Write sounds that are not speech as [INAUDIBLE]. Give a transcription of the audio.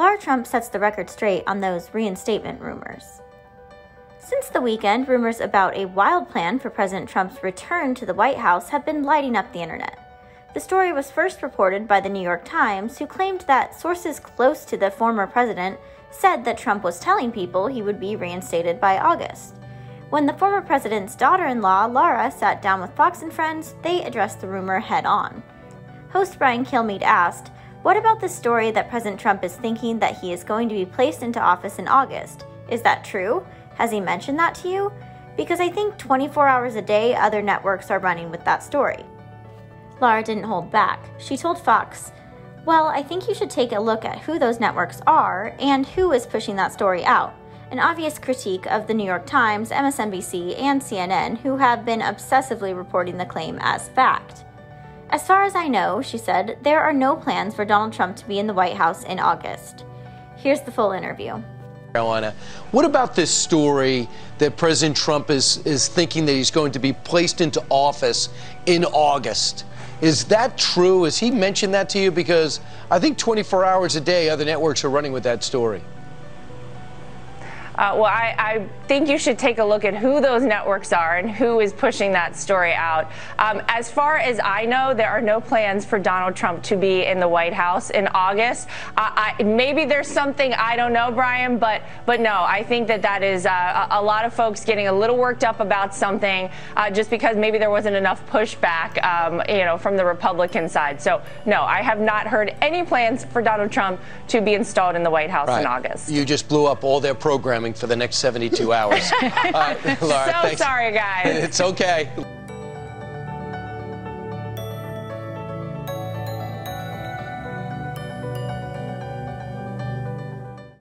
Lara Trump sets the record straight on those reinstatement rumors. Since the weekend, rumors about a wild plan for President Trump's return to the White House have been lighting up the internet. The story was first reported by the New York Times, who claimed that sources close to the former president said that Trump was telling people he would be reinstated by August. When the former president's daughter in law, Lara, sat down with Fox and Friends, they addressed the rumor head on. Host Brian Kilmeade asked, What about the story that President Trump is thinking that he is going to be placed into office in August? Is that true? Has he mentioned that to you? Because I think 24 hours a day, other networks are running with that story. Lara didn't hold back. She told Fox, Well, I think you should take a look at who those networks are and who is pushing that story out an obvious critique of the New York Times, MSNBC, and CNN, who have been obsessively reporting the claim as fact. As far as I know, she said, there are no plans for Donald Trump to be in the White House in August. Here's the full interview. Carolina. What about this story that President Trump is, is thinking that he's going to be placed into office in August? Is that true? Has he mentioned that to you? Because I think 24 hours a day, other networks are running with that story. Uh, well, I, I, think you should take a look at who those networks are and who is pushing that story out. Um, as far as I know, there are no plans for Donald Trump to be in the White House in August. Uh, I, maybe there's something I don't know, Brian, but but no, I think that that is uh, a, a, lot of folks getting a little worked up about something uh, just because maybe there wasn't enough pushback, um, you know, from the Republican side. So no, I have not heard any plans for Donald Trump to be installed in the White House right. in August. You just blew up all their programming for the next 72 hours. [LAUGHS] uh, Lara, so thanks. sorry, guys. It's okay.